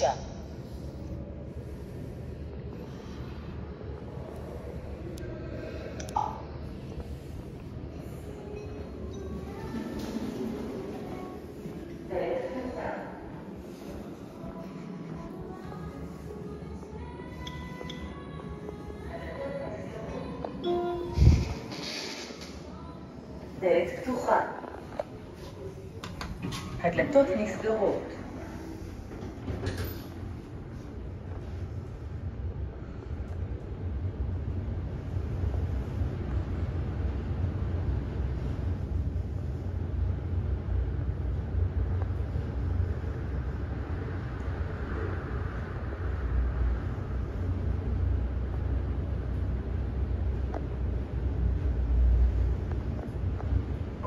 Russia. Het lijkt toch niet te rood.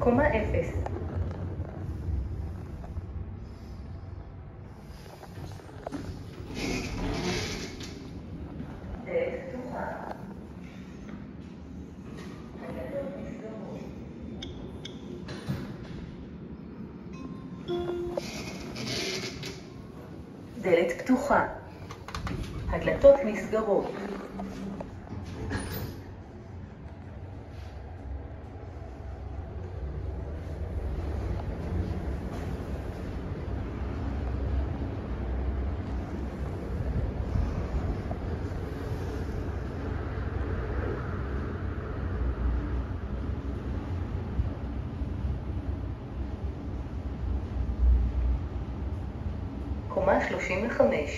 coma F דלת פתוחה. הדלתות נסגרות. קומה 35. דלת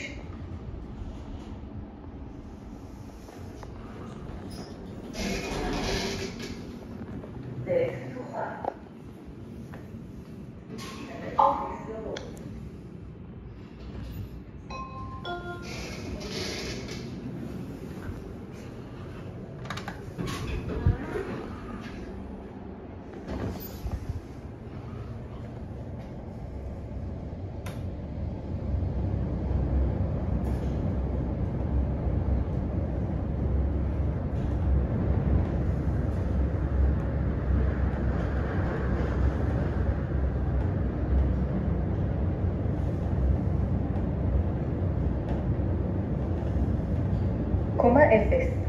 coma s